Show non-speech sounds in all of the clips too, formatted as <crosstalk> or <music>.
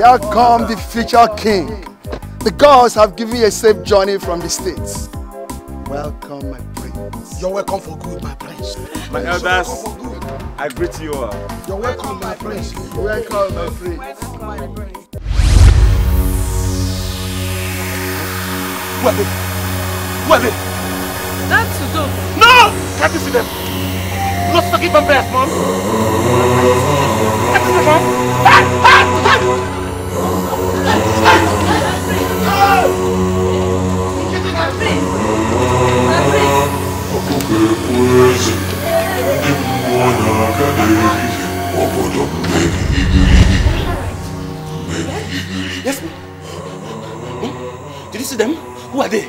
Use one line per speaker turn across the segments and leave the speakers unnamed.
Here come the future king. The gods have given you a safe journey from the states. Welcome, my prince.
You're welcome for good, my prince.
My elders, I greet you all.
You're welcome, my prince.
Welcome, my prince.
Who are they? Who are they?
That's Sudo.
No! Can't you see them? Not sucking vampires, mom. Can't you see them, mom? Ah! Ah! Yes. Hmm? Did you see them? Who are they?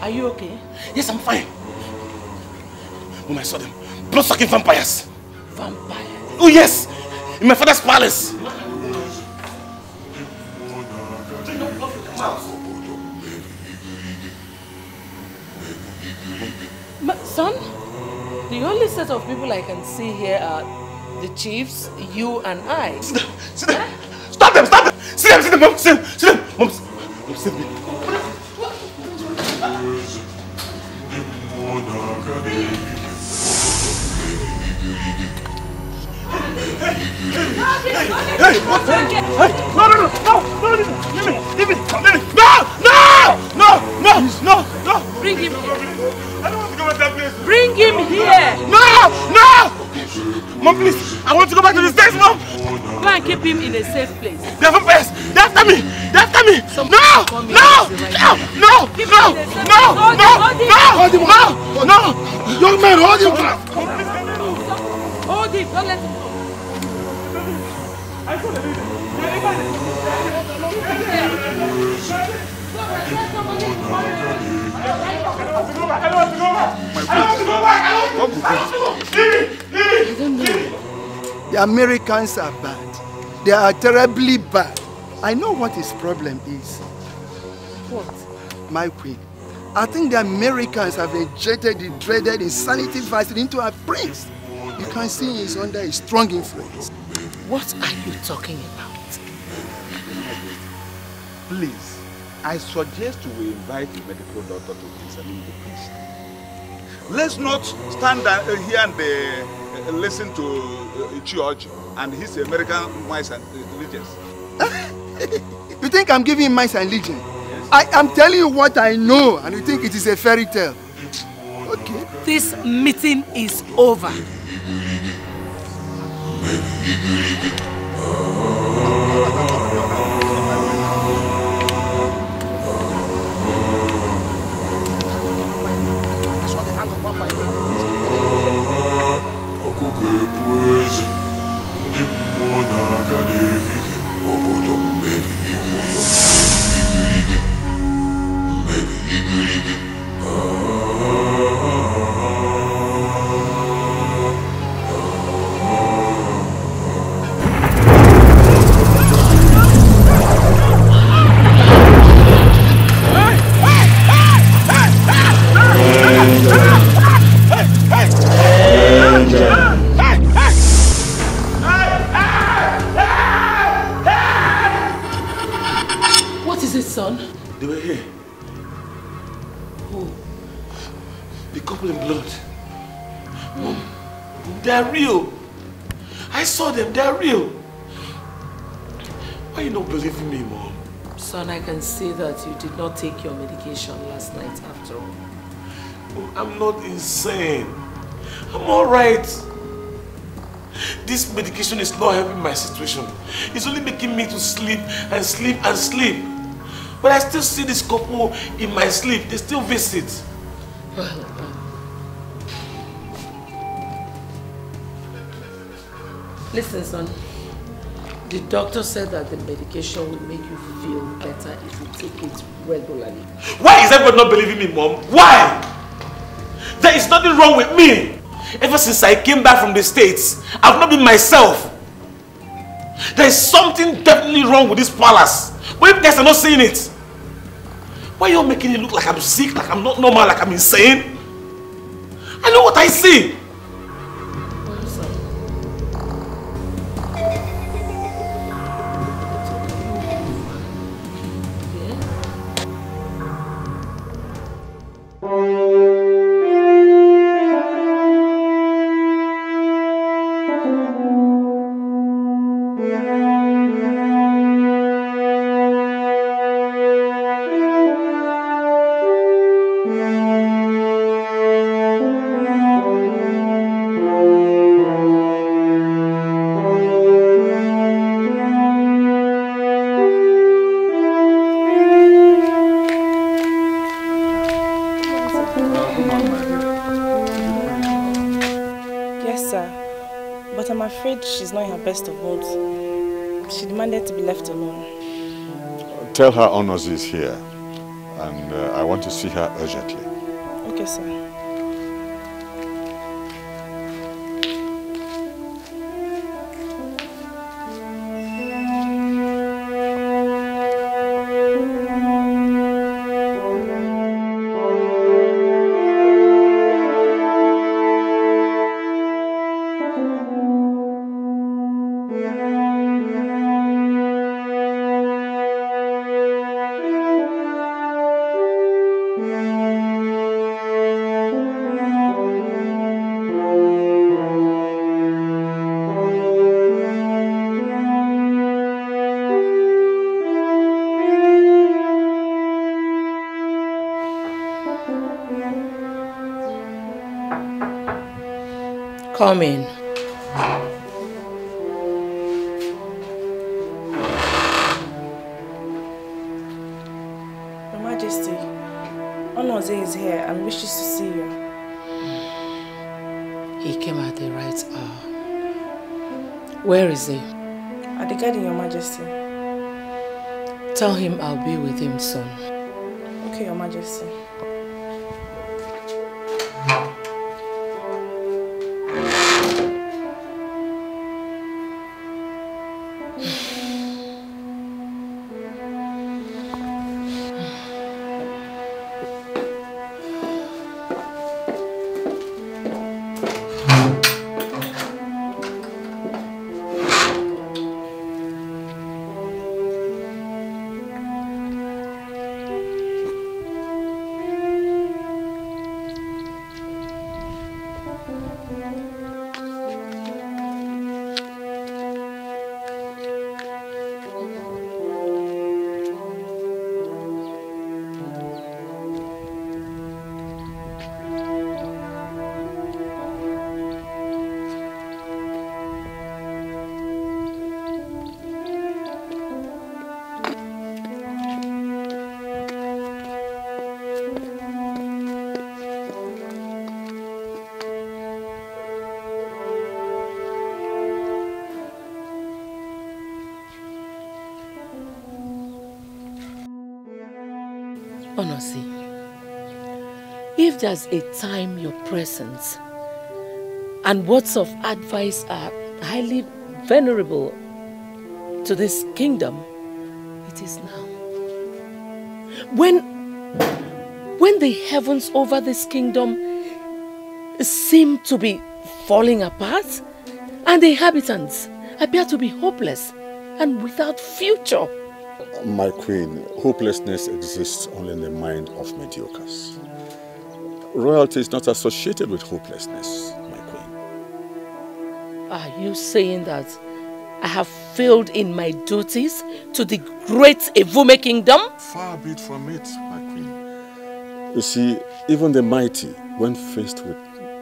Are you okay?
Yes, I'm fine. When I saw them, blood-sucking vampires.
Vampire.
Oh yes, in my father's palace.
My son, the only set of people I can see here are the chiefs, you and I.
See them! Stop them! Stop them! See them! See them! Mom! See them! See them! Mom! Mom, save me! Hey! What? Hey! No! No! No! No! No! Leave me! Leave me! Leave me! Leave me! No! No! No! No! No! No!
Bring him here.
I don't want to go back to that place.
Bring him here.
No! No! Mom, please! I want to go back to the States, Mom!
Go and keep him in a safe place.
They're vampires! They're after me! They're after me! No! No! No! No! No! No!
place.
No! No!
him.
No! No!
Young man, hold him fast.
Hold him. Don't let him go.
The Americans are bad. They are terribly bad. I know what his problem is.
What?
My queen. I think the Americans have injected the dreaded insanity virus into our prince. You can see he's under a strong influence.
What are you talking about?
Please, I suggest we invite the medical doctor to examine the priest. Let's not stand uh, here and uh, uh, listen to uh, George and his American mice and uh, religions. <laughs>
You think I'm giving him mice and legion? I am telling you what I know, and you think it is a fairy tale. Okay.
This meeting is over. <laughs> did not take your medication last night after all.
I'm not insane. I'm alright. This medication is not helping my situation. It's only making me to sleep and sleep and sleep. But I still see this couple in my sleep. They still visit.
Listen, son. The doctor said that the medication will make you feel better if you take it regularly.
Why is everyone not believing me, Mom? Why? There is nothing wrong with me. Ever since I came back from the States, I've not been myself. There is something definitely wrong with this palace. But you guys are not seeing it.
Why are you making it look like I'm sick, like I'm not normal, like I'm insane? I know what I see.
Tell her Honors is here, and uh, I want to see her urgently.
Okay, sir.
Come in.
Your Majesty, Onoze is here and wishes to see you.
He came at the right hour. Where is he?
At the garden, Your Majesty.
Tell him I'll be with him soon.
Okay, Your Majesty.
There's a time your presence and words of advice are highly venerable to this kingdom, it is now. When, when the heavens over this kingdom seem to be falling apart and the inhabitants appear to be hopeless and without future,
My queen, hopelessness exists only in the mind of mediocres. Royalty is not associated with hopelessness, my queen.
Are you saying that I have failed in my duties to the great Evume kingdom?
Far be it from it, my queen. You see, even the mighty, when faced with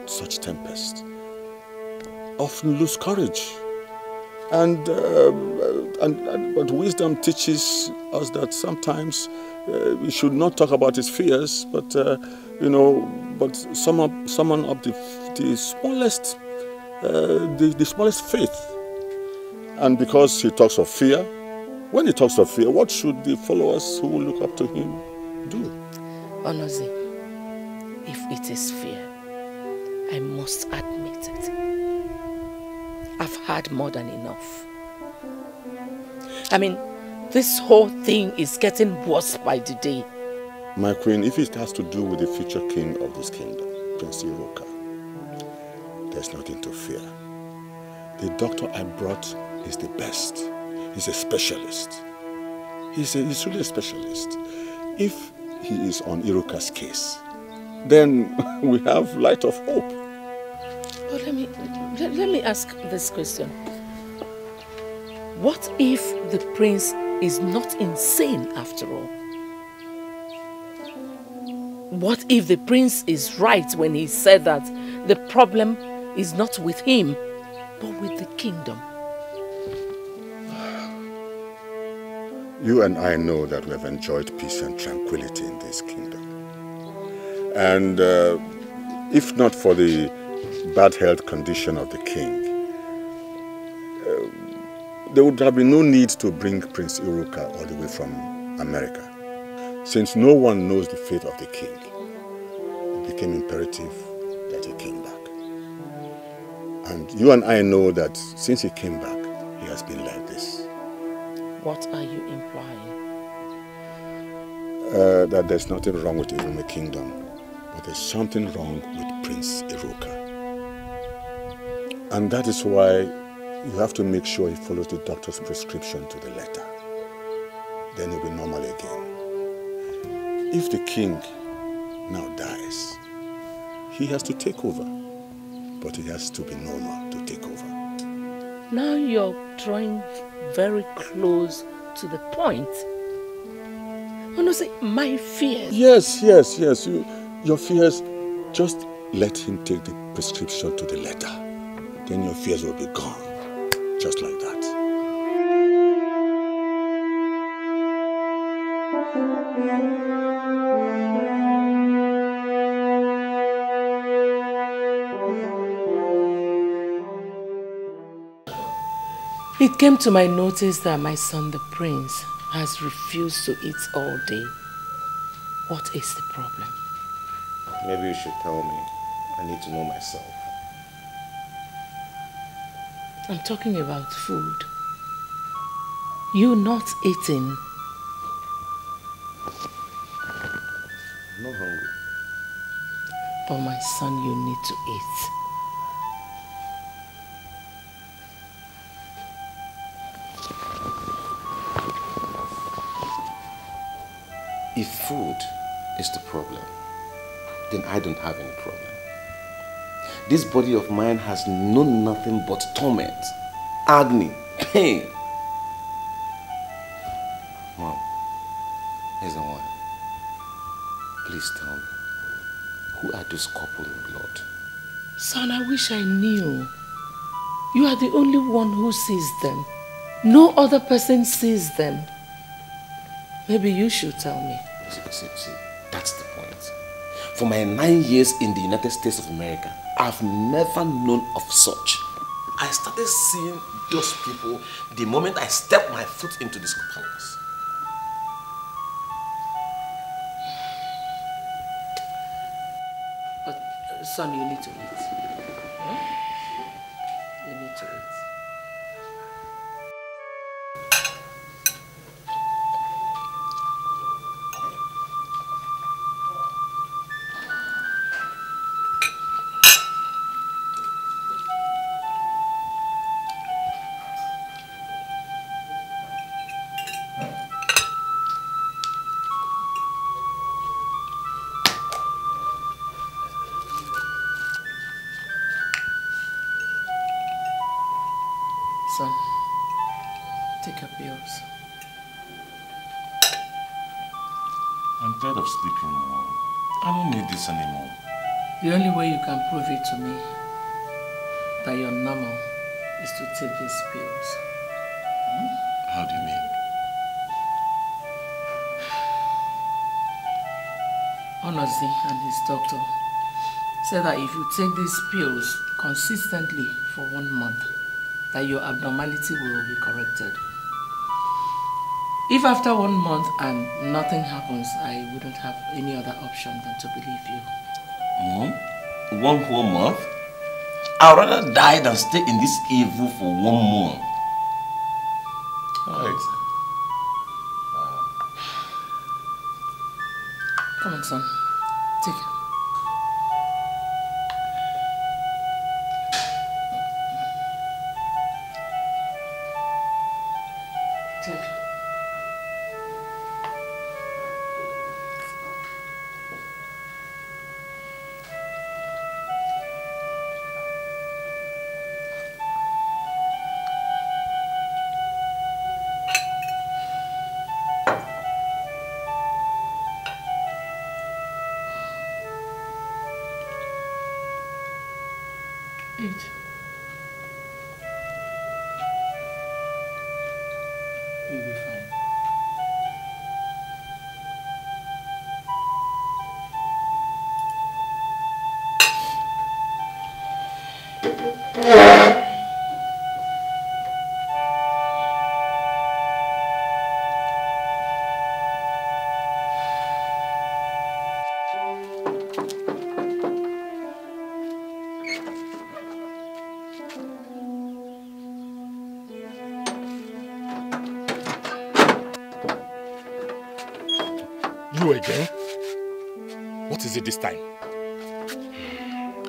such tempest, often lose courage. And, um, and, and but wisdom teaches us that sometimes uh, we should not talk about his fears, but uh, you know, but up, summon up the, the smallest, uh, the, the smallest faith. And because he talks of fear, when he talks of fear, what should the followers who look up to him do?
Onozi, if it is fear, I must admit it. I've had more than enough. I mean, this whole thing is getting worse by the day.
My queen, if it has to do with the future king of this kingdom, Prince Iruka, there's nothing to fear. The doctor I brought is the best. He's a specialist. He's, a, he's really a specialist. If he is on Iruka's case, then <laughs> we have light of hope.
But let me, let, let me ask this question. What if the prince is not insane after all? What if the prince is right when he said that the problem is not with him, but with the kingdom?
You and I know that we have enjoyed peace and tranquility in this kingdom. And uh, if not for the bad health condition of the king, uh, there would have been no need to bring Prince Iruka all the way from America. Since no one knows the fate of the king, it became imperative that he came back. And you and I know that since he came back, he has been like this.
What are you implying?
Uh, that there's nothing wrong with the kingdom, but there's something wrong with Prince Iruka. And that is why you have to make sure he follows the doctor's prescription to the letter. Then he'll be normal again. If the king now dies, he has to take over. But he has to be normal to take over.
Now you're drawing very close to the point. Say my fears.
Yes, yes, yes. You, your fears, just let him take the prescription to the letter. Then your fears will be gone. Just like that.
Came to my notice that my son, the prince, has refused to eat all day. What is the problem?
Maybe you should tell me. I need to know myself.
I'm talking about food. You not eating.
I'm not hungry.
But my son, you need to eat.
If food is the problem, then I don't have any problem. This body of mine has known nothing but torment, agony, pain. Mom, here's the one. Please tell me, who are those couple in blood?
Son, I wish I knew. You are the only one who sees them. No other person sees them. Maybe you should tell me.
See, see, see, that's the point. For my nine years in the United States of America, I've never known of such. I started seeing those people the moment I stepped my foot into this palace.
But, son, you need to eat. Said that if you take these pills consistently for one month, that your abnormality will be corrected. If after one month and nothing happens, I wouldn't have any other option than to believe you.
Mom? One whole month? I'd rather die than stay in this evil for one month. Right.
Come on, son. Take it.
This time?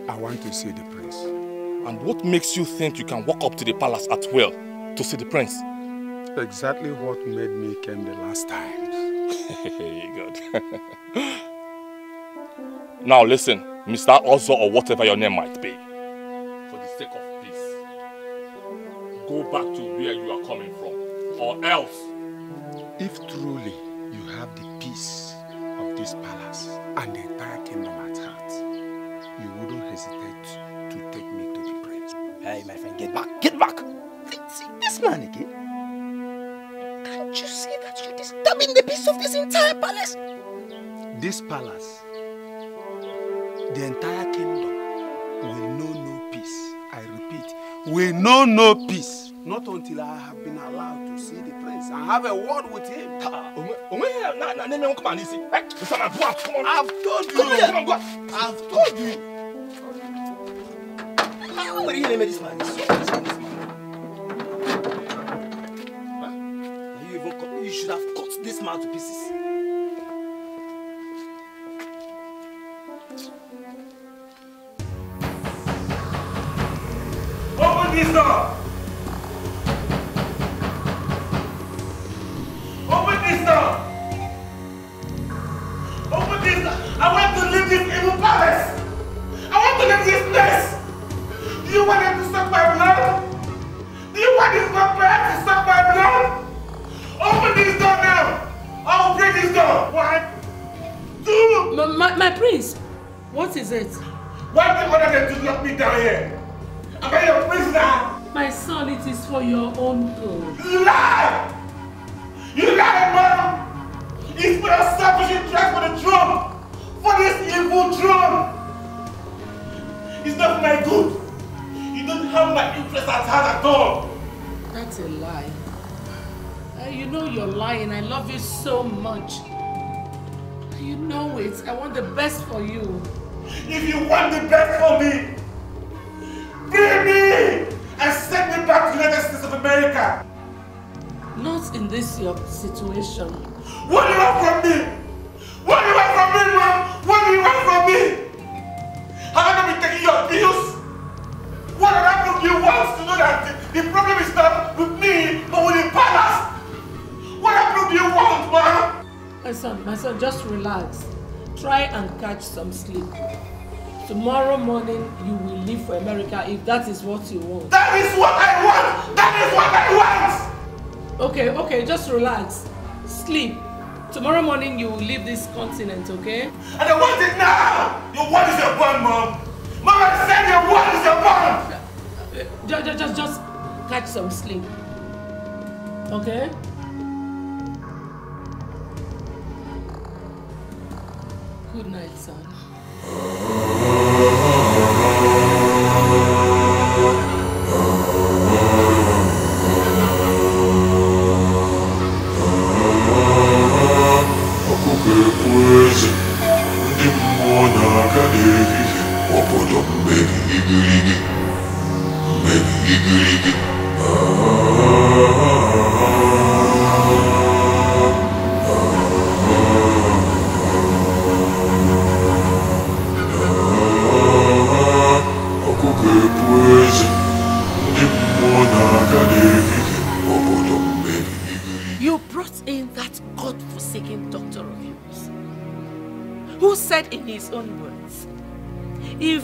I want to see the prince.
And what makes you think you can walk up to the palace at will to see the prince?
Exactly what made me come the last time. <laughs>
Good. <laughs> now listen, Mr. Ozo or whatever your name might be. For the sake of peace, go back to where you are coming from. Or else,
If truly you have the peace this palace and the entire kingdom at heart, you wouldn't hesitate to take me to the prince.
Hey, my friend, get back, get back! See this man again? Can't you see that you're disturbing the peace of this entire palace?
This palace, the entire kingdom, will know no peace. I repeat, will know no peace. Not until I have been allowed to see the prince and have a word with him. I've told you. I've told you.
How are you make this man? You should have cut this man to pieces.
Open this door! I will break this door! One, two!
My, my, my prince, what is it?
Why do you order them to lock me down here? Am I your prisoner?
My son, it is for your own good.
You lie! You lie, Mom! It's for your selfish interest for the throne! For this evil throne! It's not for my good! You don't have my interest at heart at all!
That's a lie. You know you're lying. I love you so much. You know it. I want the best for you.
If you want the best for me, free me and send me back to the United States of America!
Not in this your situation.
What do you want from me? What do you want from me, Mom? What do you want from me? Have I not been taking your pills? What other proof do you want to know that the, the problem is not with me, but with the palace? What do you want, Mom?
My son, my son, just relax. Try and catch some sleep. Tomorrow morning, you will leave for America if that is what you want.
That is what I want! That is what I want!
Okay, okay, just relax. Sleep. Tomorrow morning, you will leave this continent, okay?
And I want it now! Your word is your bond, Mom! Mom, I said your word is your bond!
Just, just, just catch some sleep. Okay? Good night, son.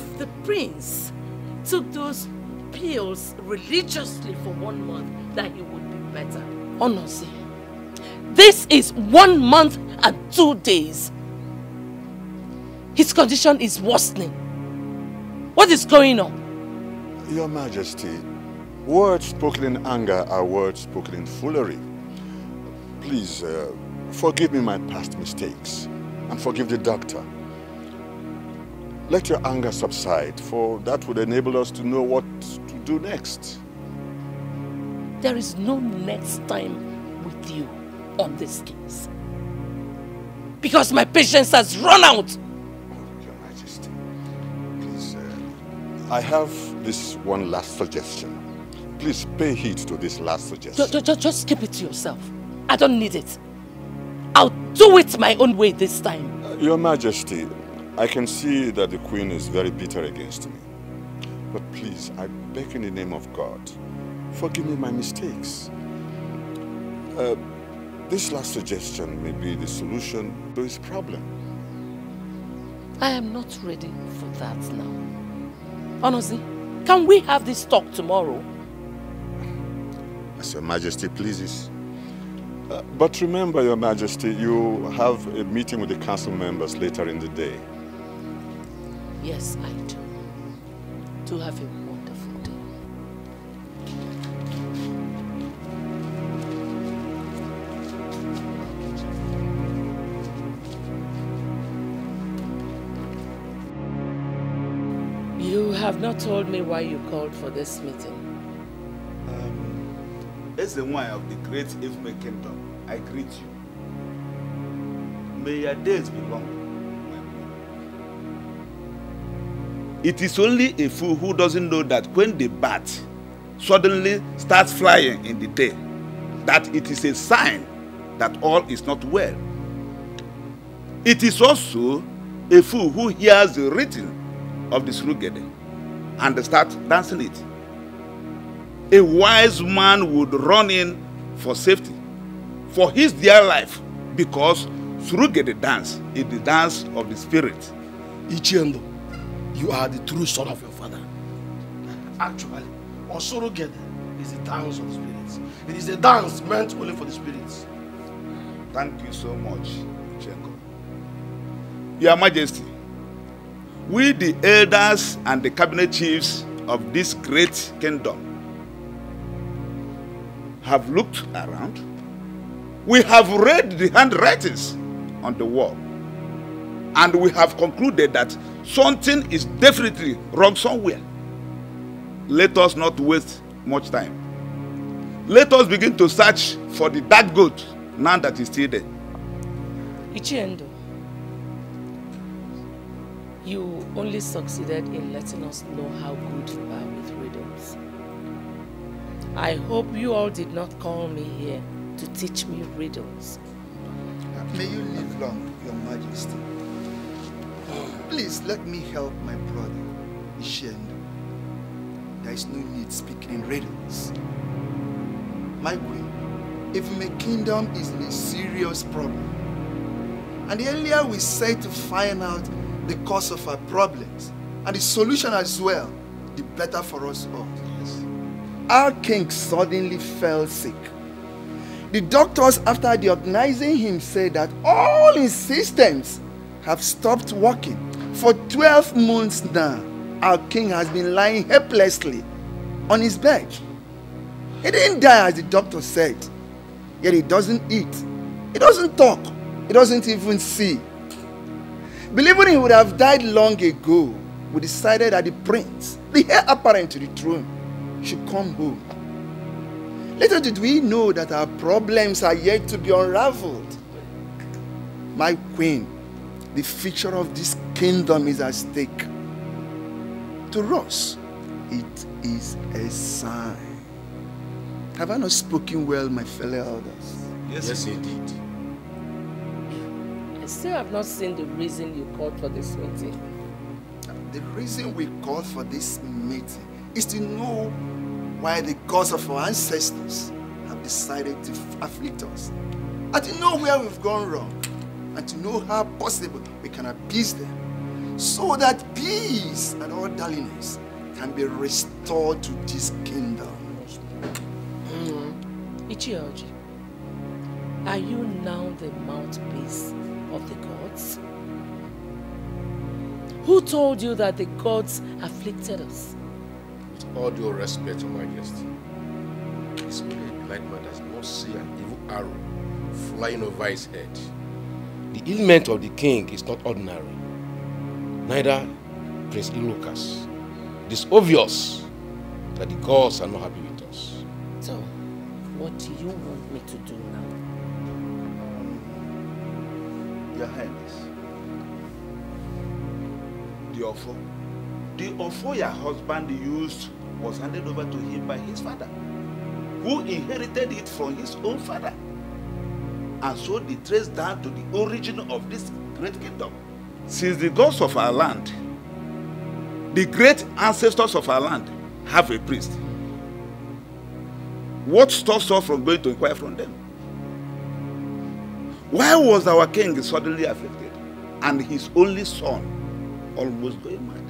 If the prince took those pills religiously for one month, that he would be better. Honestly, this is one month and two days. His condition is worsening. What is going on?
Your Majesty, words spoken in anger are words spoken in foolery. Please, uh, forgive me my past mistakes and forgive the doctor. Let your anger subside, for that would enable us to know what to do next.
There is no next time with you on this case. Because my patience has run out.
Your Majesty, please, uh, I have this one last suggestion. Please pay heed to this last suggestion.
Just, just, just keep it to yourself. I don't need it. I'll do it my own way this time.
Uh, Your Majesty, I can see that the Queen is very bitter against me. But please, I beg in the name of God, forgive me my mistakes. Uh, this last suggestion may be the solution to his problem.
I am not ready for that now. Honestly, can we have this talk tomorrow?
As Your Majesty pleases. Uh, but remember, Your Majesty, you have a meeting with the council members later in the day.
Yes, I do. Do have a wonderful day. You have not told me why you called for this meeting.
Um, as the one of the great Ifume kingdom, I greet you. May your days be long. It is only a fool who doesn't know that when the bat suddenly starts flying in the day, that it is a sign that all is not well. It is also a fool who hears the written of the Surugede and start dancing it. A wise man would run in for safety, for his dear life, because Surugede dance is the dance of the spirit.
Ichiendo, you are the true son of your father. Actually, Osorogede is the dance of the spirits. It is a dance meant only for the spirits.
Thank you so much, Chenko. Your Majesty, we the elders and the cabinet chiefs of this great kingdom have looked around. We have read the handwritings on the wall. And we have concluded that something is definitely wrong somewhere. Let us not waste much time. Let us begin to search for the dark goat now that is still there.
Ichiendo, you only succeeded in letting us know how good you are with riddles. I hope you all did not call me here to teach me riddles.
May you live long, Your Majesty. Please let me help my brother, Ishendo. There is no need speaking in riddles. My queen, if my kingdom is in a serious problem, and the earlier we say to find out the cause of our problems and the solution as well, the better for us all. Yes. Our king suddenly fell sick. The doctors, after diagnosing him, said that all his systems have stopped working. For 12 months now, our king has been lying helplessly on his bed. He didn't die as the doctor said, yet he doesn't eat, he doesn't talk, he doesn't even see. Believing he would have died long ago, we decided that the prince, the heir apparent to the throne, should come home. Little did we know that our problems are yet to be unraveled. My queen, the future of this kingdom is at stake. To us, it is a sign. Have I not spoken well, my fellow elders?
Yes, yes indeed.
I still have not seen the reason you called for this meeting.
The reason we called for this meeting is to know why the gods of our ancestors have decided to afflict us. And to know where we've gone wrong. And to know how possible we can appease them so that peace and orderliness can be restored to this kingdom. Mm-hmm.
Ichioji, are you now the mouthpiece of the gods? Who told you that the gods afflicted us?
With all due respect, Your Majesty, it's only a blind man does not see an evil arrow flying over his head. The ailment of the king is not ordinary. Neither Prince Iruka's. It is obvious that the gods are not happy with us.
So, what do you want me to do now?
Um, your Highness, the offer, the offer your husband used was handed over to him by his father, who inherited it from his own father. And so they trace down to the origin of this great kingdom. Since the gods of our land, the great ancestors of our land, have a priest, what stops us from going to inquire from them? Why was our king suddenly afflicted and his only son almost going mad?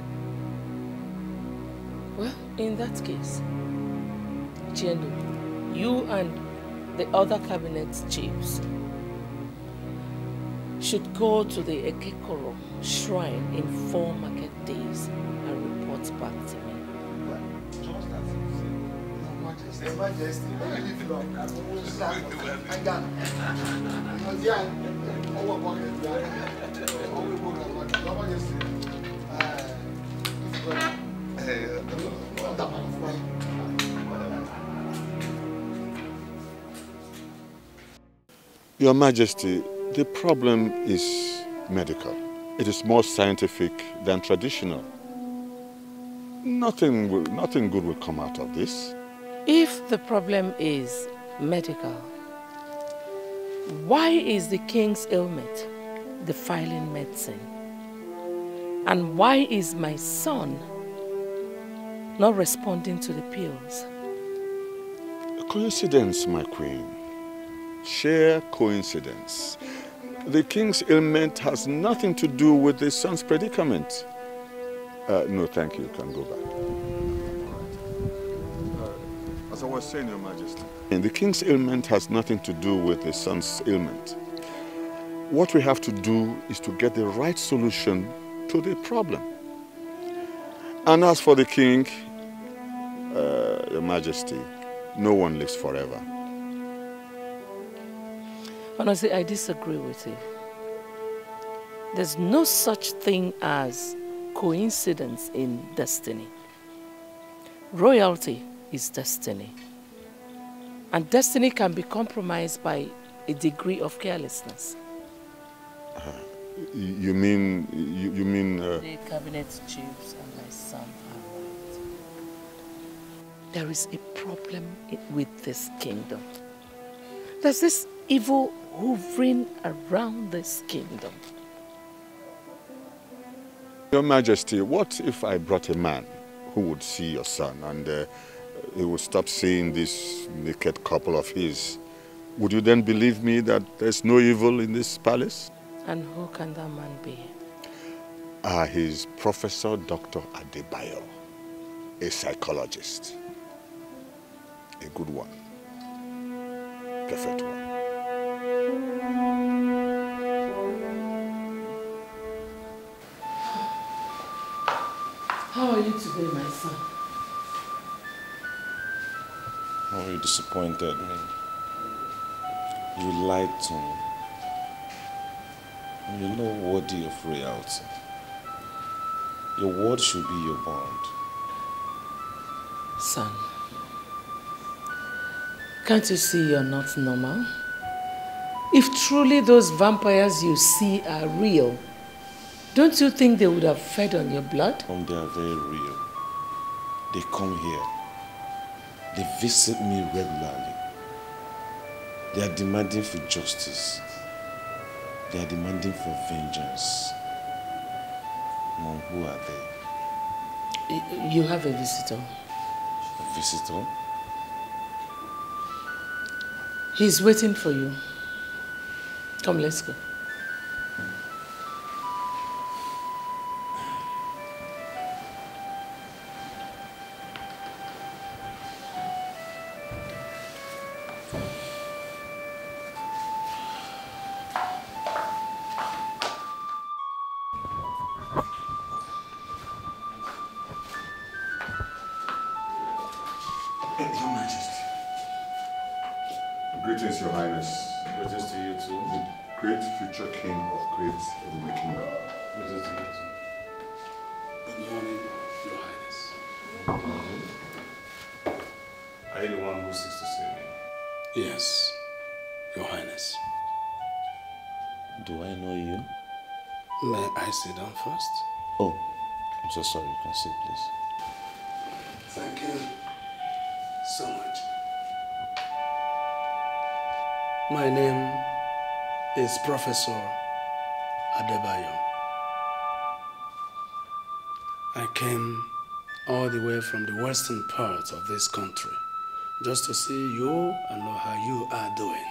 Well, in that case, Chendo, you and the other cabinet chiefs should go to the Ekekoro shrine in four market days and report back to me.
Your Majesty, I leave it on. Hang. Because, yeah, over pocket, yeah. Over pocket, Your Majesty. uh, if you go- uh, that man.
Your Majesty, the problem is medical. It is more scientific than traditional. Nothing, will, nothing good will come out of this.
If the problem is medical, why is the king's ailment defiling medicine? And why is my son not responding to the pills?
A coincidence, my queen. Sheer coincidence. The king's ailment has nothing to do with the son's predicament. Uh, no, thank you. You can go back. Uh, as I was saying, Your Majesty. And the king's ailment has nothing to do with the son's ailment. What we have to do is to get the right solution to the problem. And as for the king, uh, Your Majesty, no one lives forever.
Honestly, I disagree with you. There's no such thing as coincidence in destiny. Royalty is destiny. And destiny can be compromised by a degree of carelessness.
Y- You mean, you, you mean, uh,
The cabinet chiefs and my son are right. There is a problem with this kingdom. There's this evil hovering around this kingdom.
Your Majesty, what if I brought a man who would see your son and uh, he would stop seeing this naked couple of his? Would you then believe me that there's no evil in this palace?
And who can that man be?
Ah, he's Professor Dr. Adebayo, a psychologist. A good one. Perfect one.
How are you today, my son?
Oh, you disappointed me. You lied to me. You're not worthy of royalty. Your word should be your bond.
Son, can't you see you're not normal? If truly those vampires you see are real, don't you think they would have fed on your blood?
Um, they are very real. They come here. They visit me regularly. They are demanding for justice. They are demanding for vengeance. Mom, who are they?
You have a visitor.
A visitor?
He's waiting for you. Come, let's go.
Western part of this country just to see you and know how you are doing.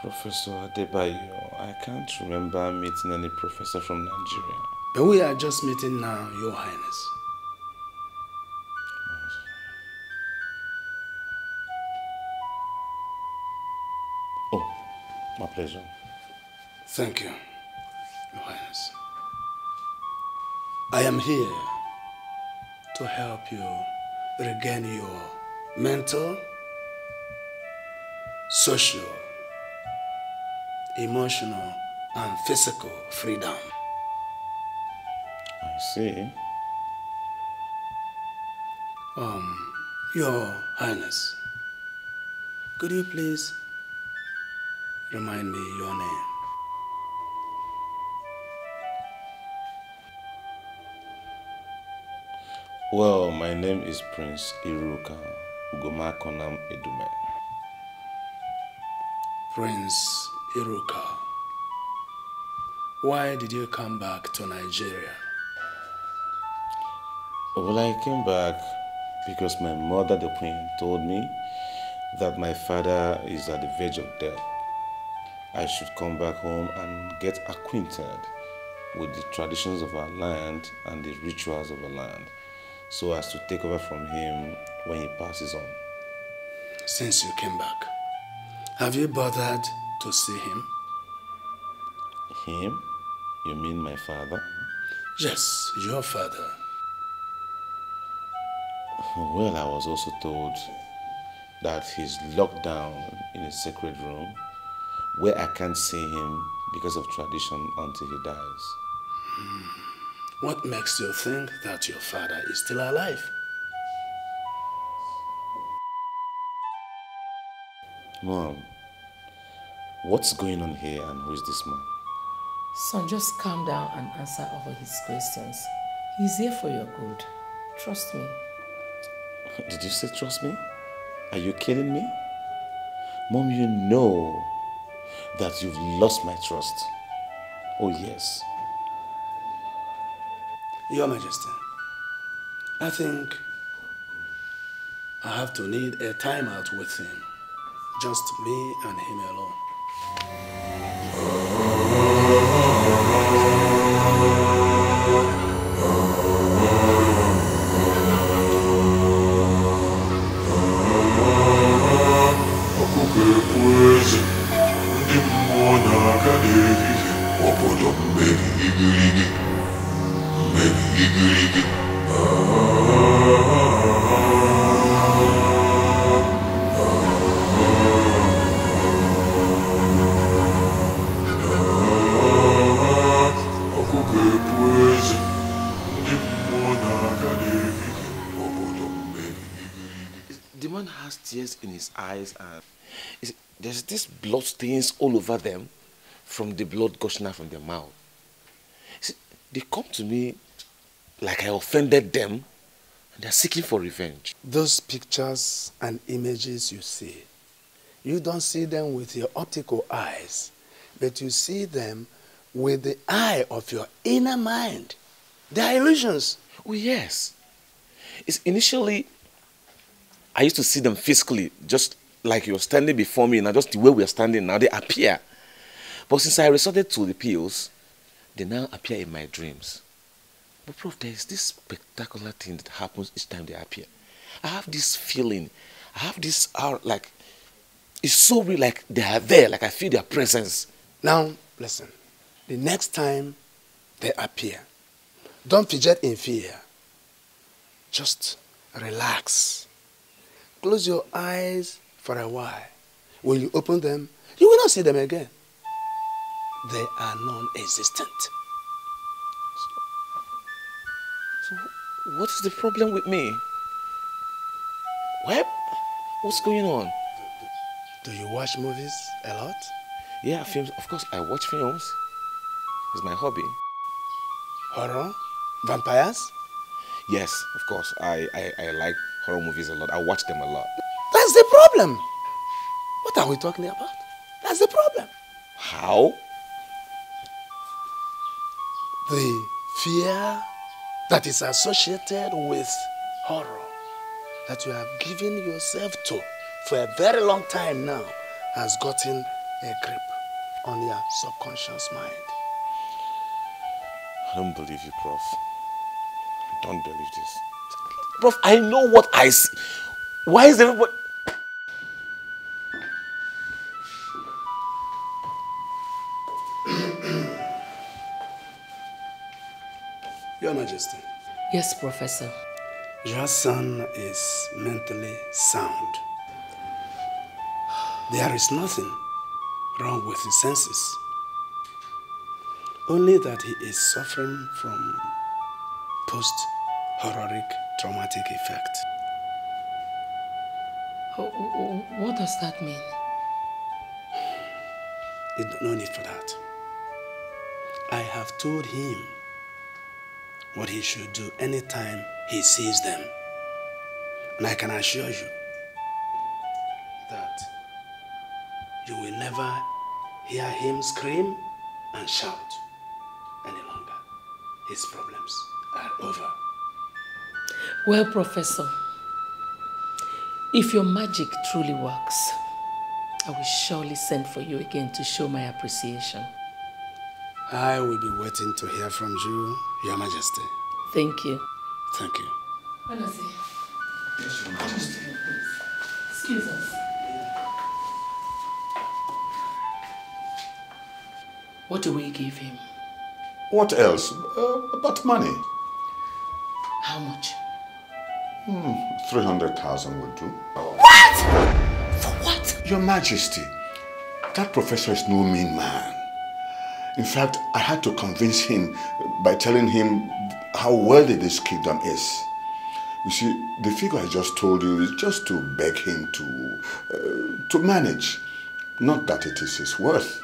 Professor Adebayo, I can't remember meeting any professor from Nigeria.
But we are just meeting now, Your Highness.
Oh, my pleasure.
Thank you, Your Highness. I am here to help you regain your mental, social, emotional, and physical freedom.
I see.
Um, Your Highness, could you please remind me your name?
Well, my name is Prince Iruka Ugomakonam Edume.
Prince Iruka, why did you come back to Nigeria?
Well, I came back because my mother, the queen, told me that my father is at the verge of death. I should come back home and get acquainted with the traditions of our land and the rituals of our land so as to take over from him when he passes on.
Since you came back, have you bothered to see him?
Him? You mean my father?
Yes, your father.
Well, I was also told that he's locked down in a sacred room where I can't see him because of tradition until he dies. Hmm.
What makes you think that your father is still alive?
Mom, what's going on here and who is this man?
Son, just calm down and answer all his questions. He's here for your good. Trust me. <laughs>
Did you say trust me? Are you kidding me? Mom, you know that you've lost my trust. Oh, yes.
Your Majesty, I think I have to need a timeout with him. Just me and him alone.
The man has tears in his eyes and there's this blood stains all over them from the blood gushing out from their mouth. See, they come to me like I offended them and they're seeking for revenge.
Those pictures and images you see, you don't see them with your optical eyes, but you see them with the eye of your inner mind. They are illusions.
Oh, yes. It's initially, I used to see them physically, just like you're standing before me now, just the way we're standing now, they appear. But since I resorted to the pills, they now appear in my dreams. But, Prof, there is this spectacular thing that happens each time they appear. I have this feeling, I have this, aura, like, it's so real, like they are there, like I feel their presence.
Now, listen. The next time they appear, don't fidget in fear. Just relax. Close your eyes for a while. When you open them, you will not see them again. They are non-existent.
What is the problem with me? What? What's going on?
Do you watch movies a lot?
Yeah, films. Of course, I watch films. It's my hobby.
Horror? Vampires?
Yes, of course. I, I, I like horror movies a lot. I watch them a lot.
That's the problem. What are we talking about? That's the problem.
How?
The fear that is associated with horror that you have given yourself to for a very long time now has gotten a grip on your subconscious mind.
I don't believe you, Prof. I don't believe this. Prof, I know what I see. Why is everybody...
Majesty,
Yes, Professor.
your son is mentally sound. There is nothing wrong with his senses. Only that he is suffering from post-horroric traumatic effect.
What does that mean?
There's no need for that. I have told him what he should do anytime he sees them. And I can assure you that you will never hear him scream and shout any longer. His problems are over.
Well, Professor, if your magic truly works, I will surely send for you again to show my appreciation.
I will be waiting to hear from you, Your Majesty.
Thank you.
Thank you.
Yes, Your Majesty. Excuse us. What do we give him?
What else? Uh, but money.
How much?
Hmm, 300,000 would do.
What? For what?
Your Majesty, that professor is no mean man. In fact, I had to convince him by telling him how worthy this kingdom is. You see, the figure I just told you is just to beg him to, uh, to manage. Not that it is his worth.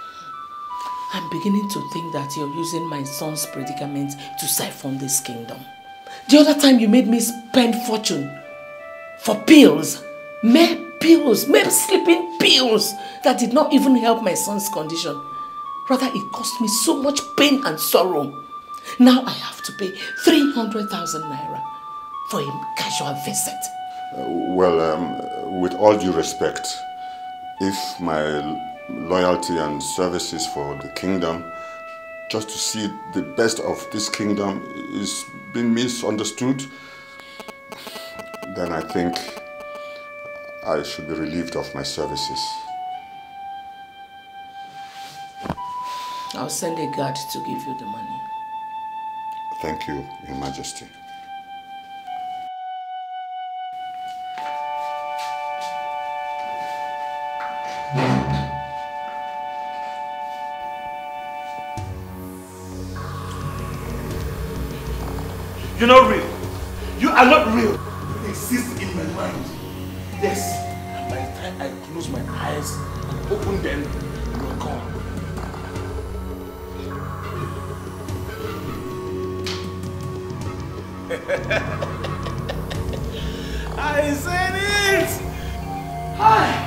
I'm beginning to think that you're using my son's predicament to siphon this kingdom. The other time you made me spend fortune for pills, mere pills, mere sleeping pills that did not even help my son's condition. Rather, it cost me so much pain and sorrow. Now I have to pay 300,000 naira for a casual visit.
Uh, well, um, with all due respect, if my loyalty and services for the kingdom, just to see the best of this kingdom is being misunderstood, then I think I should be relieved of my services.
I'll send a guard to give you the money.
Thank you, Your Majesty.
You're not real. You are not real. You exist in my mind. Yes. And by the time I close my eyes and open them, <laughs> I said it! Hi!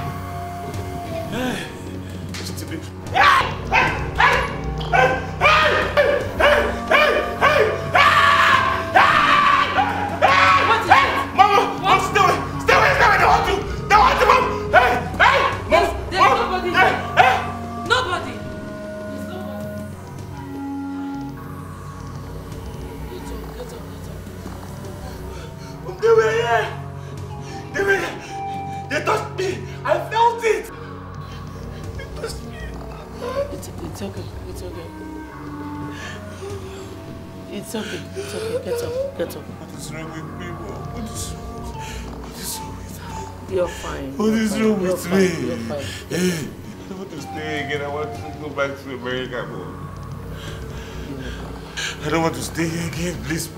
Stay
here
again. Please.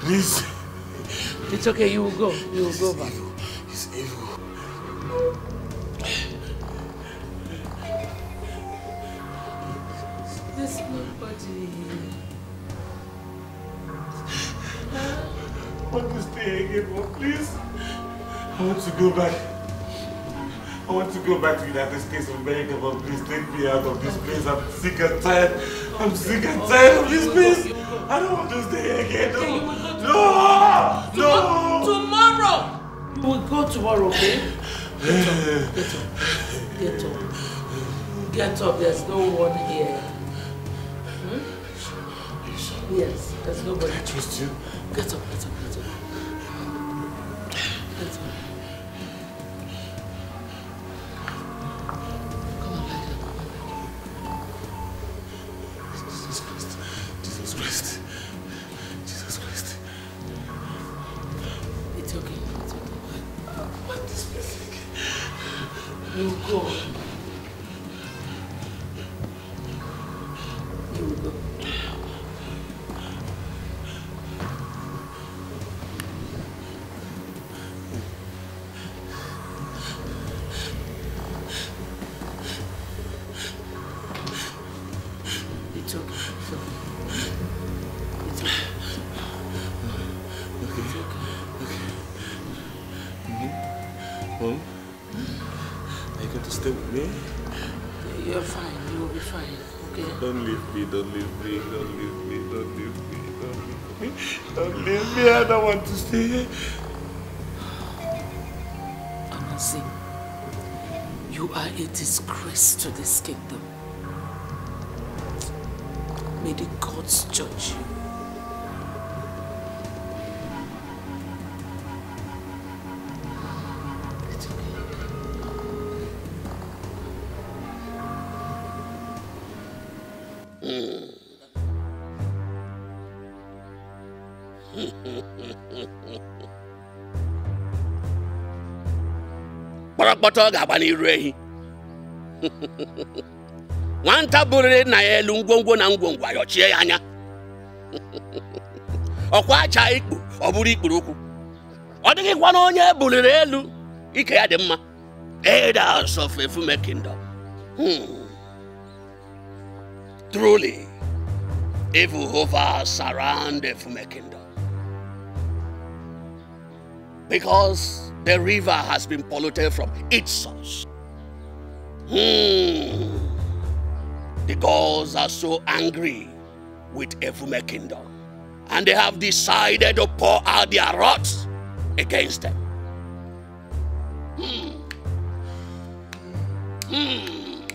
Please.
It's okay. You will go. You will go back.
It's evil.
There's nobody.
I want to stay again, bro. Please. I want to go back. I want to go back to the United States of America, but please take me out of this place. I'm sick and tired. I'm sick and tired of this place. I don't want to stay here again. No. No. No.
Tomorrow. You will go tomorrow, okay? Get up. Get up. Get up. Get up. There's no one here. Hmm? Yes. There's nobody. I
trust you.
Get up. Get up. Get up. May the gods judge you.
Kpọrọkpọtọ ga-agba n'iru nwata bụrịrị nna ya elu ngwongwo na ngwongwo ayọchie ya anya <laughs> ọkwa acha ikpu ọ bụrụ ikpuru ụkwụ ọ dịghịkwa na onye buliri elu ike ya dị mma elders of efume kingdom Hmm. truly evil surround efume kingdom because the river has been polluted from its source. Hmm. The gods are so angry with Efume kingdom, and they have decided to pour out their wrath against them. Hmm. Hmm.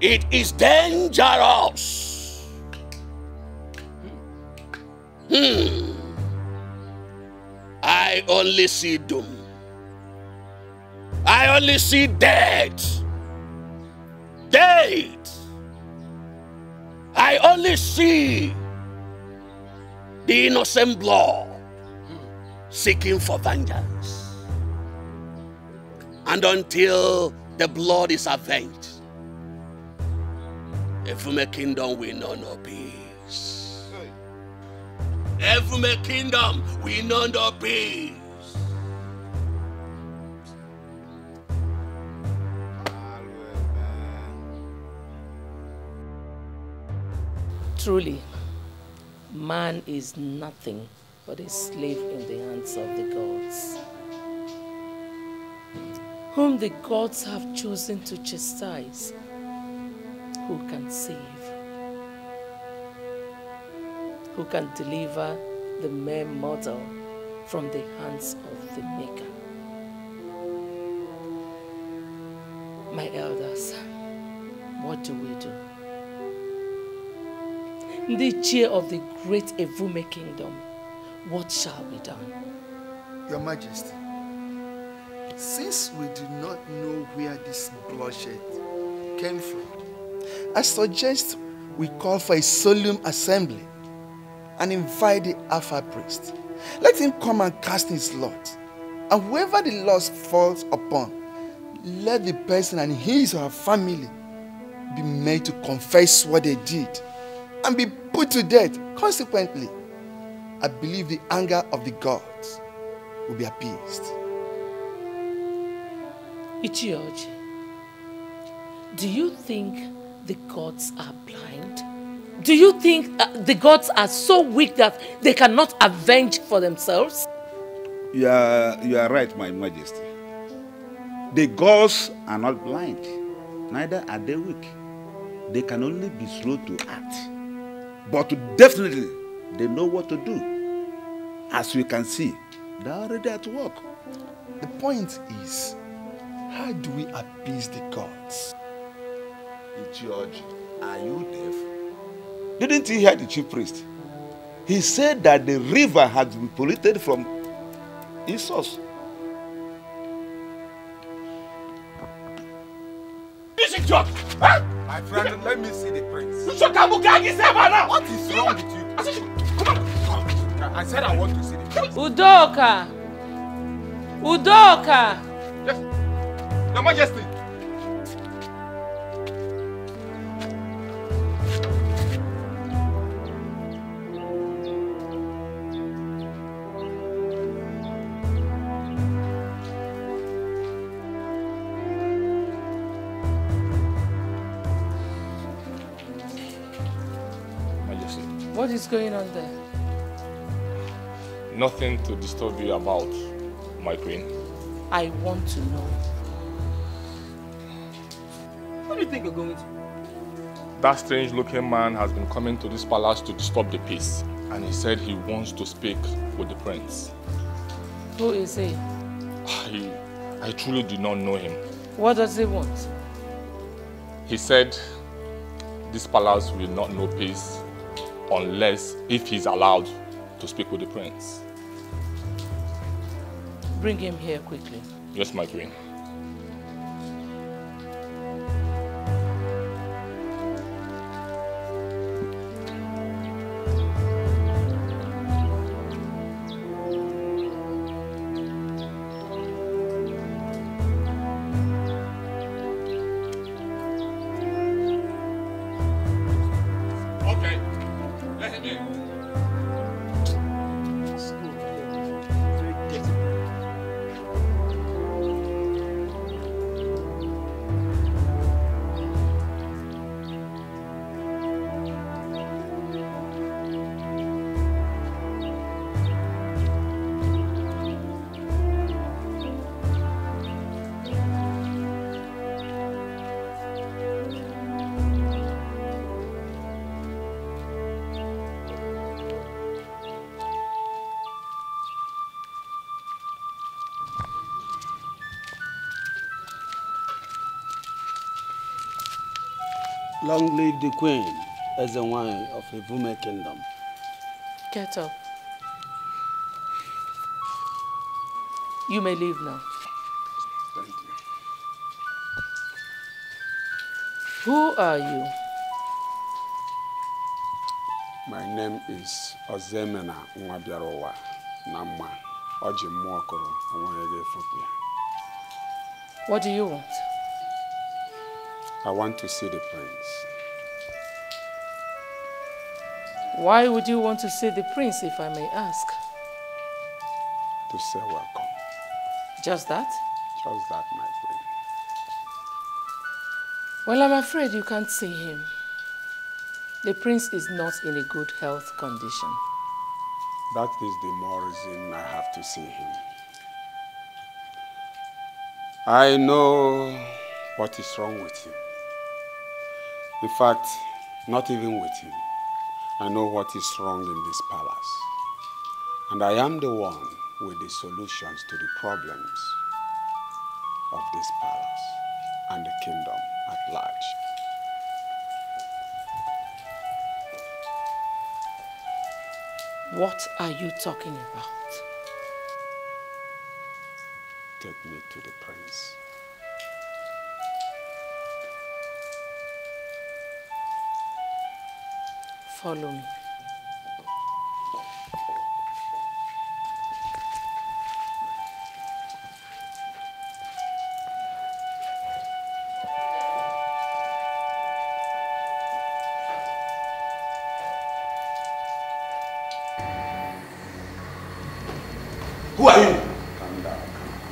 It is dangerous. Hmm. I only see doom. I only see death. I only see the innocent blood seeking for vengeance. And until the blood is avenged, Efume kingdom will know no peace. Efume kingdom will know no peace.
Truly, man is nothing but a slave in the hands of the gods, whom the gods have chosen to chastise. Who can save? Who can deliver the mere mortal from the hands of the Maker? My elders, what do we do? The chair of the great Evume kingdom, what shall be done?
Your Majesty, since we do not know where this bloodshed came from, I suggest we call for a solemn assembly and invite the Alpha priest. Let him come and cast his lot And whoever the lot falls upon, let the person and his or her family be made to confess what they did and be put to death. Consequently, I believe the anger of the gods will be appeased.
Ichioji, do you think the gods are blind? Do you think uh, the gods are so weak that they cannot avenge for themselves?
You are, you are right, my majesty. The gods are not blind, neither are they weak. They can only be slow to act. But definitely, they know what to do. As we can see, they're already at work.
The point is, how do we appease the gods?
George, are you deaf? Didn't you hear the chief priest? He said that the river had been polluted from its source.
Bishop George! Huh?
My friend, let me see the prince.
Bishop Kabukagi now!
What is wrong with you?
I said, come on!
Come. I said I want to see the prince.
Udoka! Udoka!
Yes, Your Majesty!
What is going on there?
nothing to disturb you about, my queen.
I want to know.
What do you think you're going to?
That strange looking man has been coming to this palace to disturb the peace. And he said he wants to speak with the prince.
Who is he?
I, I truly do not know him.
What does he want?
He said this palace will not know peace unless if he's allowed to speak with the prince.
Bring him here quickly.
Yes, my queen.
Long live the queen as the wine of Evume kingdom.
Get up. You may leave now.
Thank you.
Who are you?
My name is Ozemena Nwabiarowa Nama Oji Mwokoro Onwere Efopia.
What do you want?
I want to see the prince.
Why would you want to see the prince, if I may ask?
To say welcome.
Just that?
Just that, my friend.
Well, I'm afraid you can't see him. The prince is not in a good health condition.
That is the more reason I have to see him. I know what is wrong with him. In fact, not even with him. I know what is wrong in this palace. And I am the one with the solutions to the problems of this palace and the kingdom at large.
What are you talking about?
Take me to the prince.
Follow me.
Who are you?
Calm down.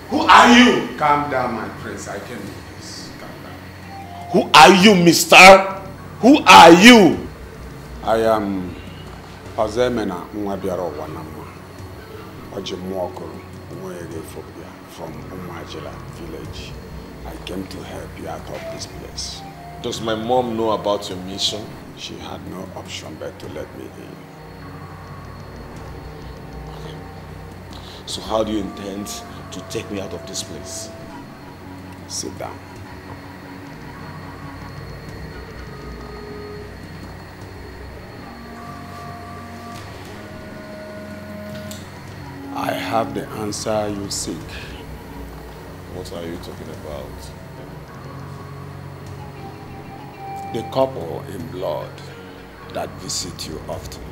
Who are you?
Calm down, my prince. I can do this. Calm down.
Who are you, mister? Who are you?
I am Ozemena Nwabiara Wanama. Ojimwokoro Nwegefobia from Umajila village. I came to help you out of this place.
Does my mom know about your mission?
She had no option but to let me in.
So how do you intend to take me out of this place?
Sit down. Have the answer you seek.
What are you talking about?
The couple in blood that visit you often.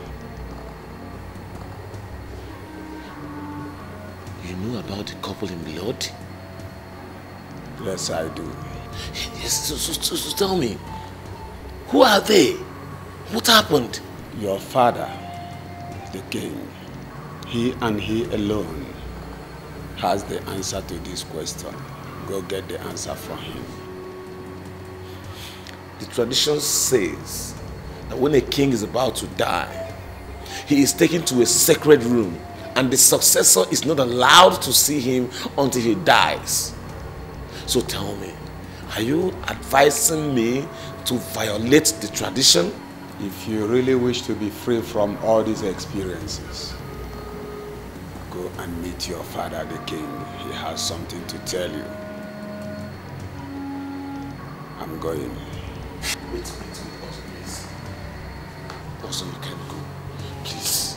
You know about the couple in blood?
Yes, I do.
Yes, so, so, so, so tell me, who are they? What happened?
Your father, the king, he and he alone has the answer to this question. Go get the answer for him.
The tradition says that when a king is about to die, he is taken to a sacred room and the successor is not allowed to see him until he dies. So tell me, are you advising me to violate the tradition?
If you really wish to be free from all these experiences, go and meet your father, the king. He has something to tell you. I'm going.
Wait, wait, wait, also, please. Also, you can go. Please,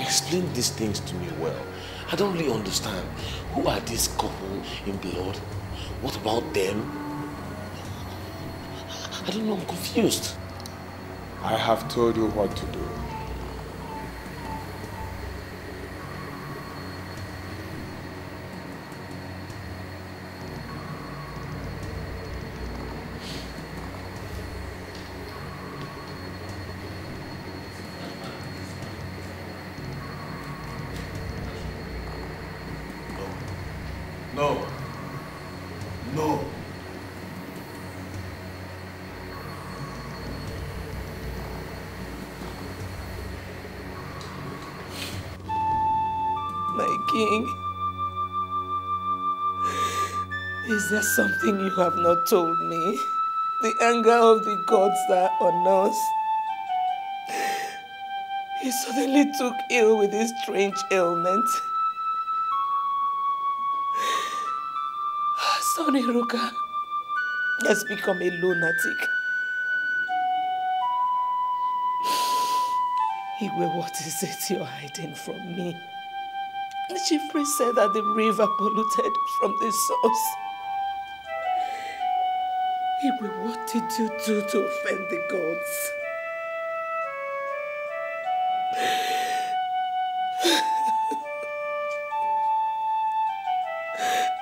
explain these things to me well. I don't really understand. Who are these couple in blood? What about them? I don't know, I'm confused.
I have told you what to do.
Is there something you have not told me? The anger of the gods that are on us. He suddenly took ill with this strange ailment. Ah, Sonny Ruka has become a lunatic. Igwe, what is it you're hiding from me? The chief priest said that the river polluted from the source. What did you do to offend the gods? <laughs>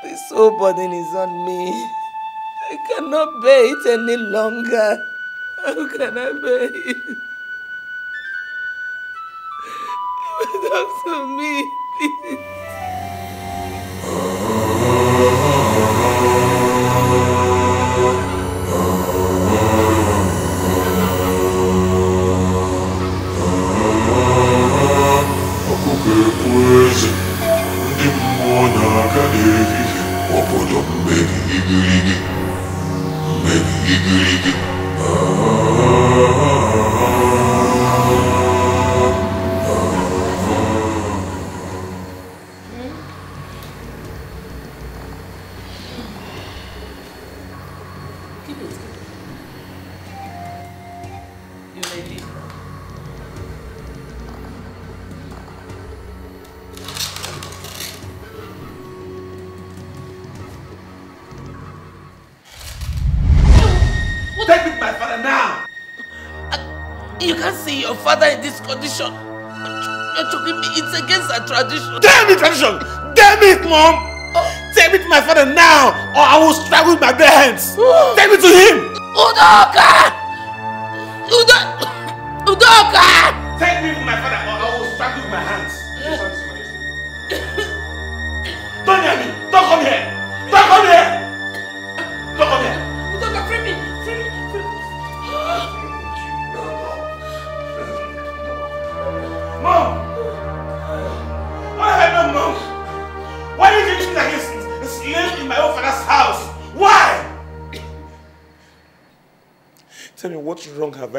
This whole burden is on me. I cannot bear it any longer. How can I bear it? <laughs> Talk to me, please.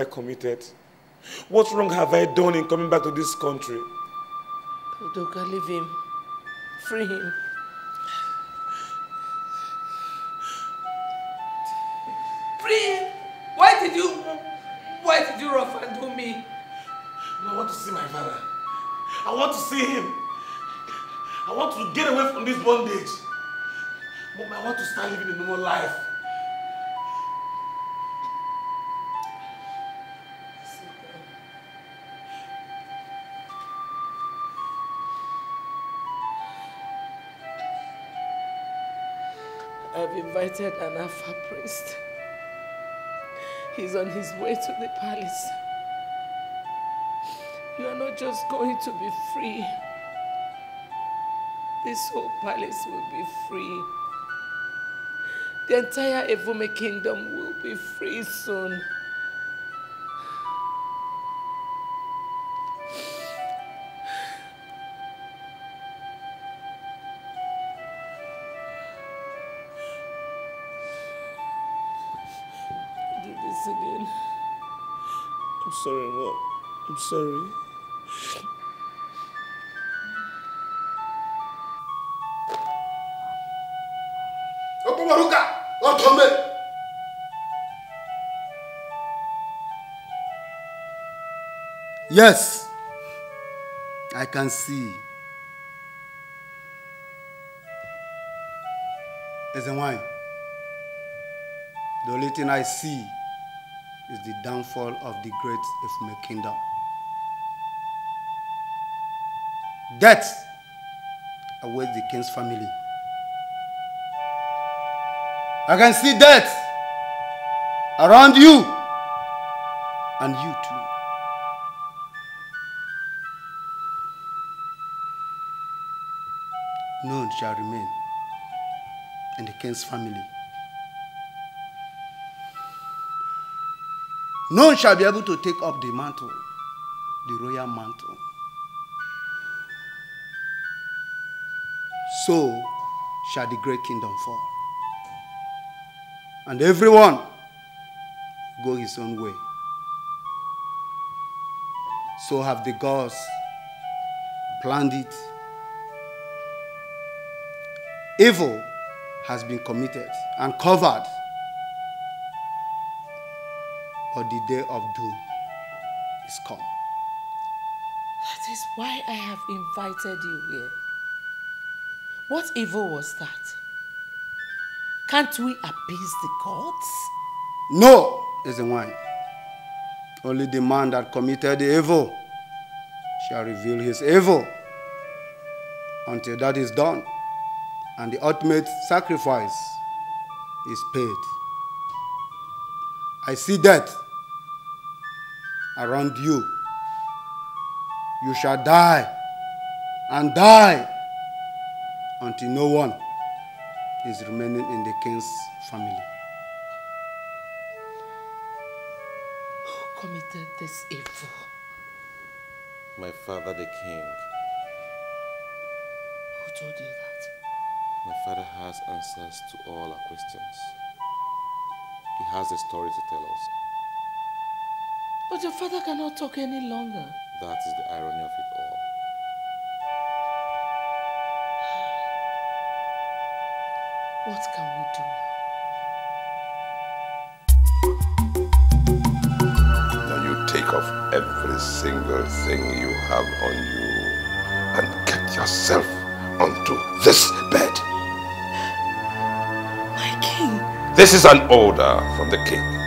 I committed? What wrong have I done in coming back to this country?
Udoka, leave him. Free him. Free him! Why did you... Why did you rough and do me?
I want to see my father. I want to see him. I want to get away from this bondage. Mom, I want to start living a normal life.
I've invited an Alpha priest. He's on his way to the palace. You are not just going to be free. This whole palace will be free. The entire Evume kingdom will be free soon.
I'm sorry.
Okpomọrụka, ọtọme. Yes, I can see. As a wine, the only thing I see is the downfall of the great Efume kingdom. Death awaits the king's family. I can see death around you and you too. None shall remain in the king's family. None shall be able to take up the mantle, the royal mantle. So shall the great kingdom fall. And everyone go his own way. So have the gods planned it. Evil has been committed and covered, but the day of doom is come.
That is why I have invited you here. What evil was that? Can't we appease the gods?
No, is the wine. Only the man that committed the evil shall reveal his evil. Until that is done and the ultimate sacrifice is paid. I see death around you. You shall die and die until no one is remaining in the king's family.
Who committed this evil?
My father, the king.
Who told you that?
My father has answers to all our questions. He has a story to tell us.
But your father cannot talk any longer.
That is the irony of it
What can we do now?
Now you take off every single thing you have on you and get yourself onto this bed.
My king.
This is an order from the king.